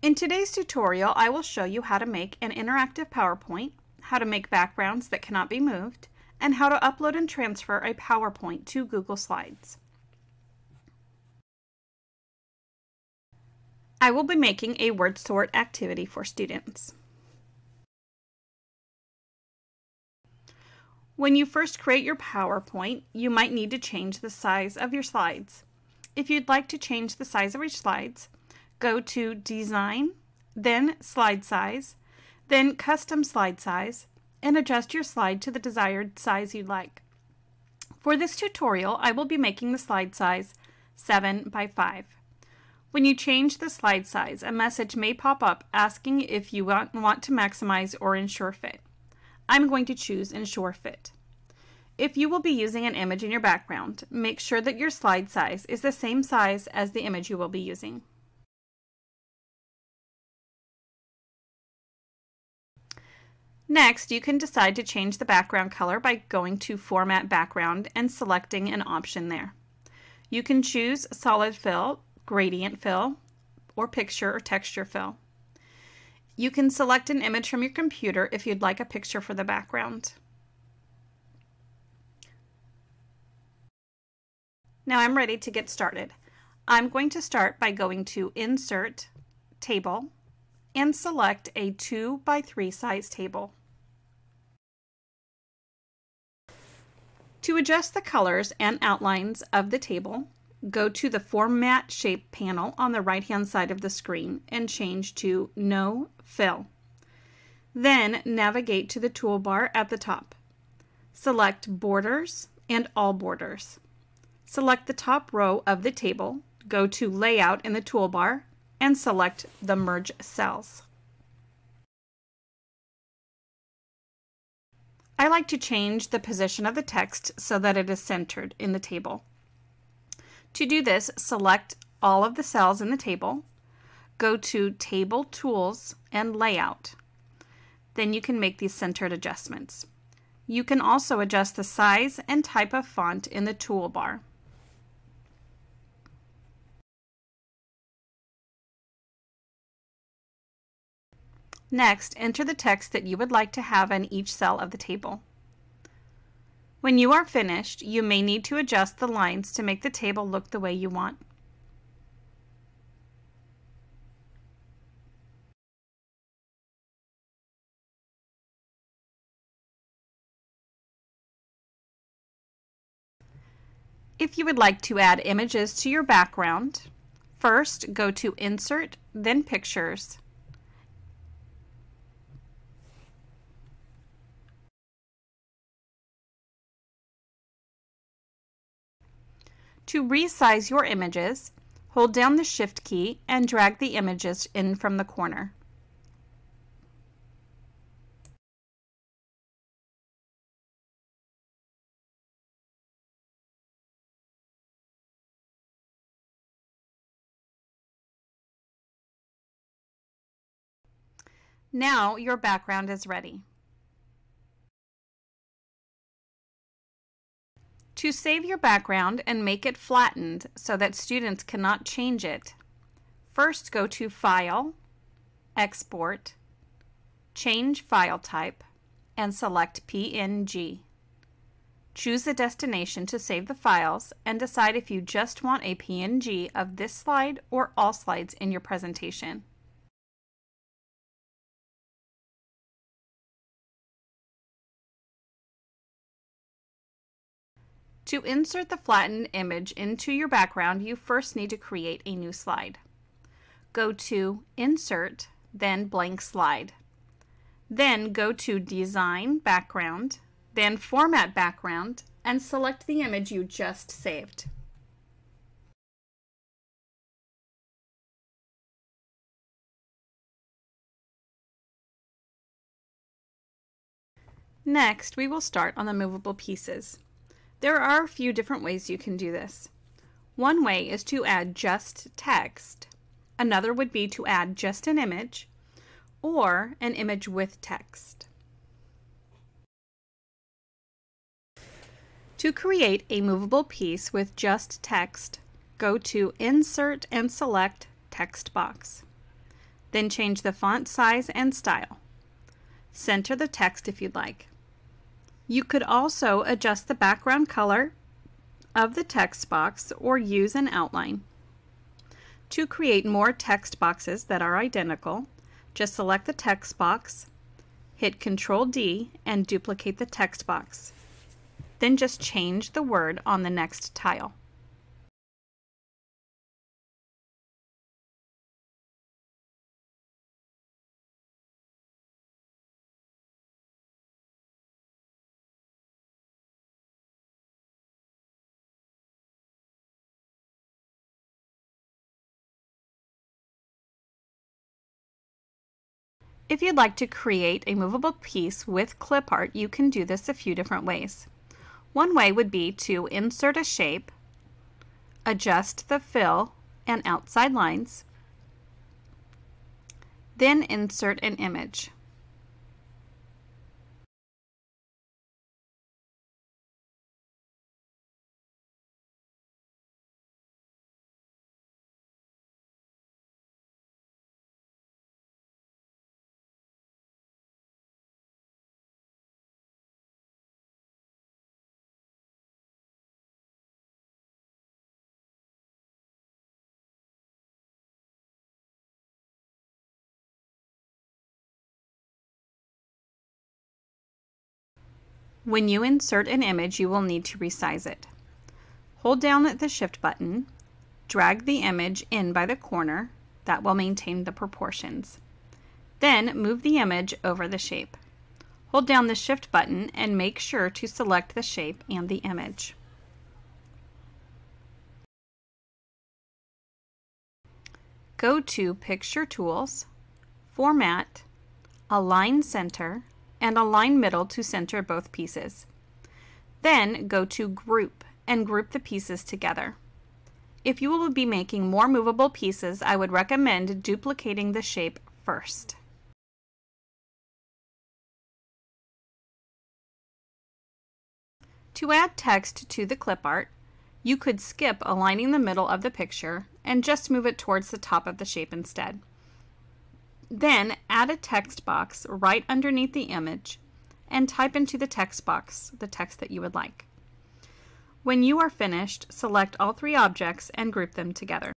In today's tutorial, I will show you how to make an interactive PowerPoint, how to make backgrounds that cannot be moved, and how to upload and transfer a PowerPoint to Google Slides. I will be making a word sort activity for students. When you first create your PowerPoint, you might need to change the size of your slides. If you'd like to change the size of your slides, go to Design, then Slide Size, then Custom Slide Size, and adjust your slide to the desired size you'd like. For this tutorial, I will be making the slide size 7 by 5. When you change the slide size, a message may pop up asking if you want, want to maximize or ensure fit. I'm going to choose ensure fit. If you will be using an image in your background, make sure that your slide size is the same size as the image you will be using. Next, you can decide to change the background color by going to Format Background and selecting an option there. You can choose Solid Fill, Gradient Fill, or Picture or Texture Fill. You can select an image from your computer if you'd like a picture for the background. Now I'm ready to get started. I'm going to start by going to Insert, Table, and select a 2 by 3 size table. To adjust the colors and outlines of the table, go to the Format Shape panel on the right-hand side of the screen and change to No Fill. Then navigate to the toolbar at the top. Select Borders and All Borders. Select the top row of the table, go to Layout in the toolbar, and select the Merge Cells. I like to change the position of the text so that it is centered in the table. To do this, select all of the cells in the table, go to Table Tools and Layout. Then you can make these centered adjustments. You can also adjust the size and type of font in the toolbar. Next, enter the text that you would like to have in each cell of the table. When you are finished, you may need to adjust the lines to make the table look the way you want. If you would like to add images to your background, first go to Insert, then Pictures, To resize your images, hold down the Shift key and drag the images in from the corner. Now your background is ready. To save your background and make it flattened so that students cannot change it, first go to File, Export, Change File Type, and select PNG. Choose the destination to save the files and decide if you just want a PNG of this slide or all slides in your presentation. To insert the flattened image into your background, you first need to create a new slide. Go to Insert, then Blank Slide. Then go to Design Background, then Format Background, and select the image you just saved. Next, we will start on the movable pieces. There are a few different ways you can do this. One way is to add just text. Another would be to add just an image or an image with text. To create a movable piece with just text, go to Insert and select Text Box. Then change the font size and style. Center the text if you'd like. You could also adjust the background color of the text box or use an outline. To create more text boxes that are identical, just select the text box, hit Ctrl D and duplicate the text box. Then just change the word on the next tile. If you'd like to create a movable piece with clip art, you can do this a few different ways. One way would be to insert a shape, adjust the fill and outside lines, then insert an image. When you insert an image, you will need to resize it. Hold down the Shift button, drag the image in by the corner, that will maintain the proportions. Then move the image over the shape. Hold down the Shift button and make sure to select the shape and the image. Go to Picture Tools, Format, Align Center, and align middle to center both pieces. Then go to Group and group the pieces together. If you will be making more movable pieces, I would recommend duplicating the shape first. To add text to the clip art, you could skip aligning the middle of the picture and just move it towards the top of the shape instead. Then add a text box right underneath the image and type into the text box the text that you would like. When you are finished, select all three objects and group them together.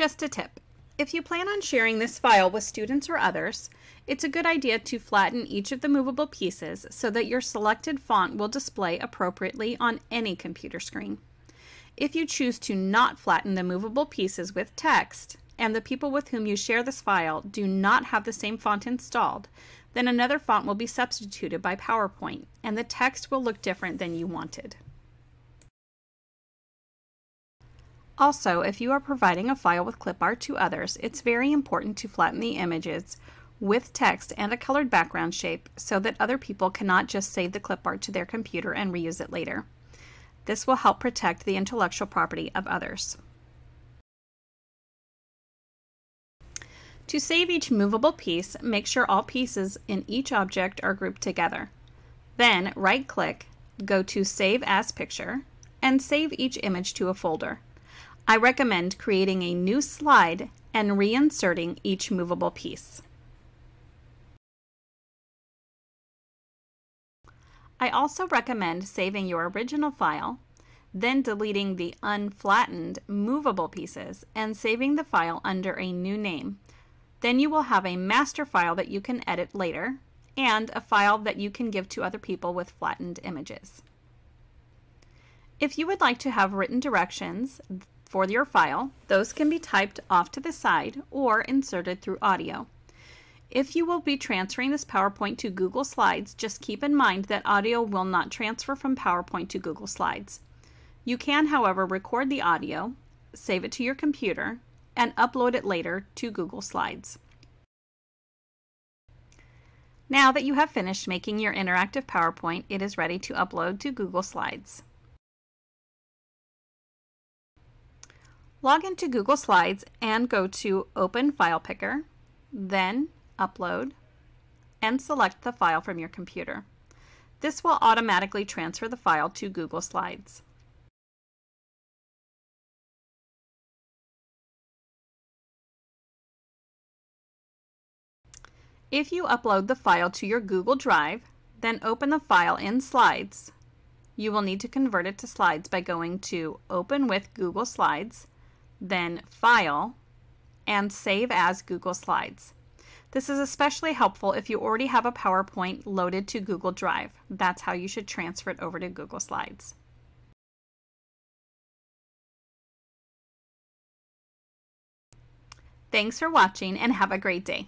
Just a tip. If you plan on sharing this file with students or others, it's a good idea to flatten each of the movable pieces so that your selected font will display appropriately on any computer screen. If you choose to not flatten the movable pieces with text, and the people with whom you share this file do not have the same font installed, then another font will be substituted by PowerPoint, and the text will look different than you wanted. Also, if you are providing a file with clip art to others, it's very important to flatten the images with text and a colored background shape so that other people cannot just save the clip art to their computer and reuse it later. This will help protect the intellectual property of others. To save each movable piece, make sure all pieces in each object are grouped together. Then right-click, go to Save As Picture, and save each image to a folder. I recommend creating a new slide and reinserting each movable piece. I also recommend saving your original file, then deleting the unflattened movable pieces and saving the file under a new name. Then you will have a master file that you can edit later and a file that you can give to other people with flattened images. If you would like to have written directions, for your file. Those can be typed off to the side or inserted through audio. If you will be transferring this PowerPoint to Google Slides, just keep in mind that audio will not transfer from PowerPoint to Google Slides. You can, however, record the audio, save it to your computer, and upload it later to Google Slides. Now that you have finished making your interactive PowerPoint, it is ready to upload to Google Slides. Log into Google Slides and go to Open File Picker, then Upload, and select the file from your computer. This will automatically transfer the file to Google Slides. If you upload the file to your Google Drive, then open the file in Slides. You will need to convert it to slides by going to Open with Google Slides, then File, and Save as Google Slides. This is especially helpful if you already have a PowerPoint loaded to Google Drive. That's how you should transfer it over to Google Slides. Thanks for watching and have a great day.